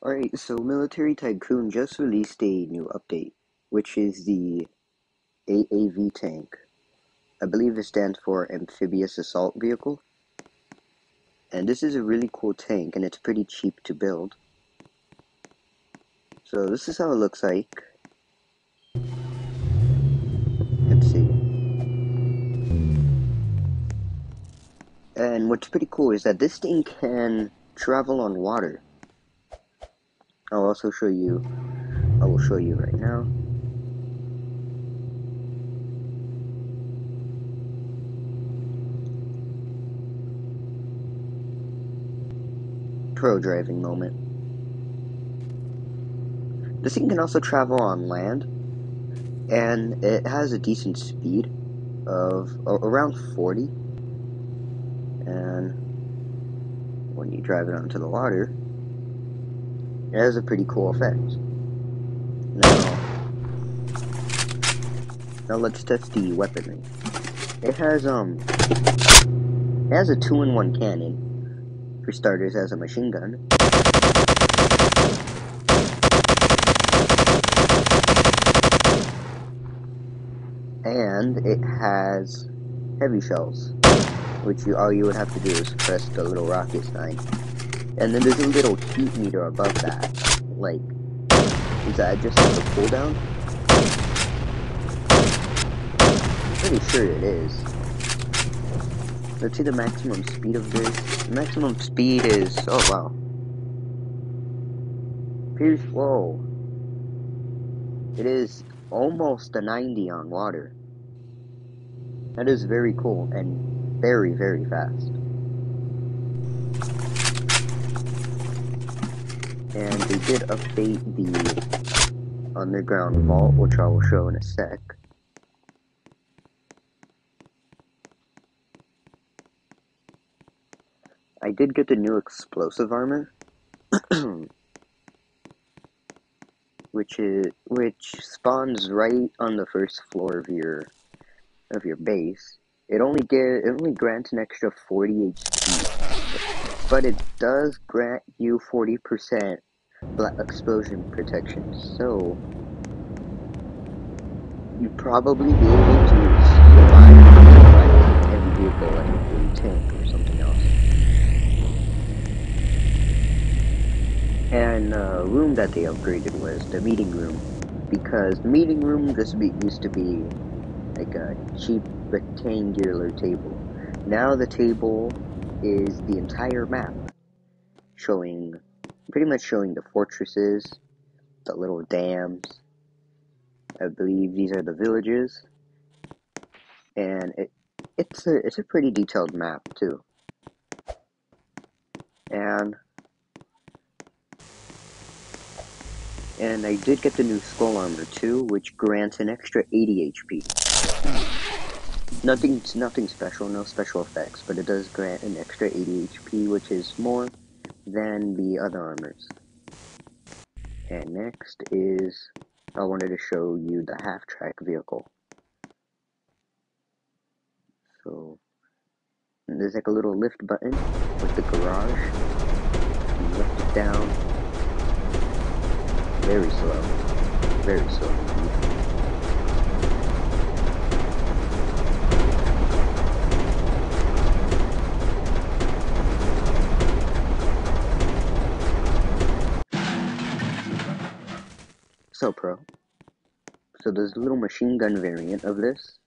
Alright, so Military Tycoon just released a new update, which is the AAV tank. I believe it stands for Amphibious Assault Vehicle. And this is a really cool tank, and it's pretty cheap to build. So this is how it looks like. Let's see. And what's pretty cool is that this thing can travel on water. I'll also show you, I will show you right now. Pro driving moment. This thing can also travel on land, and it has a decent speed of around 40. And when you drive it onto the water, it has a pretty cool effect. Now, now let's test the weaponry. It has um, it has a two-in-one cannon. For starters, as a machine gun. And it has heavy shells, which you all you would have to do is press the little rocket sign. And then there's a little heat meter above that. Like, is that just like a cooldown? I'm pretty sure it is. Let's see the maximum speed of this. The maximum speed is, oh wow. Here's, whoa. It is almost a 90 on water. That is very cool and very, very fast. And they did update the underground vault, which I will show in a sec. I did get the new explosive armor, which is which spawns right on the first floor of your of your base. It only get it only grants an extra 40 HP, but it does grant you 40% black explosion protection, so you'd probably be able to survive like heavy vehicle like a tank or something else. And uh, room that they upgraded was the meeting room, because the meeting room just be, used to be like a cheap rectangular table. Now the table is the entire map, showing pretty much showing the fortresses, the little dams. I believe these are the villages, and it it's a it's a pretty detailed map too. And and I did get the new skull armor too, which grants an extra 80 HP. Nothing nothing special, no special effects, but it does grant an extra 80 HP, which is more than the other armors. And next is, I wanted to show you the half-track vehicle. So, there's like a little lift button with the garage. You lift it down. Very slow. Very slow So Pro. So there's a little machine gun variant of this.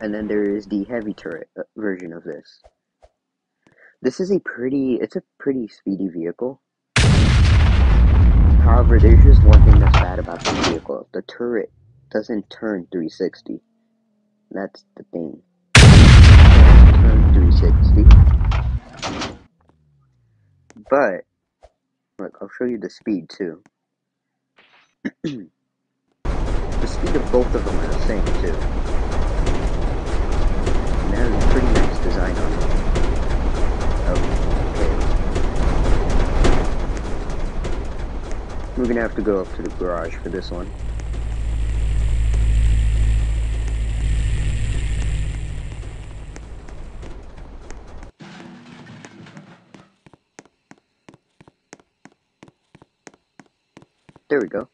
And then there is the heavy turret uh, version of this. This is a pretty, it's a pretty speedy vehicle. However, there's just one thing that's bad about the vehicle. The turret doesn't turn 360. That's the thing. Turn 360. But, look, I'll show you the speed too. the speed of both of them are the same too. And that is a pretty nice design on it. Okay. We're gonna have to go up to the garage for this one. There we go.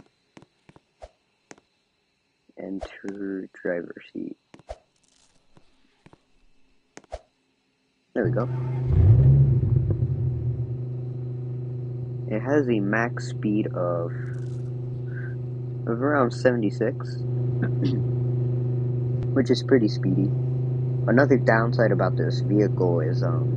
Enter driver seat. There we go. It has a max speed of of around 76, which is pretty speedy. Another downside about this vehicle is um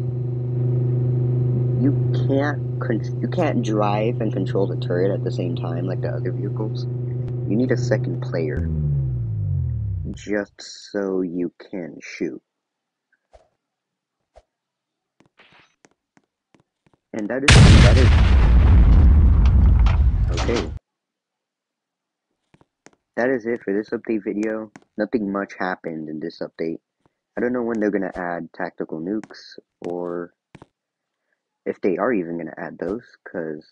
you can't you can't drive and control the turret at the same time like the other vehicles. You need a second player just so you can shoot. And that is that is okay. That is it for this update video. Nothing much happened in this update. I don't know when they're gonna add tactical nukes or if they are even gonna add those, cause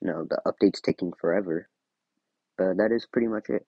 you know the update's taking forever. But that is pretty much it.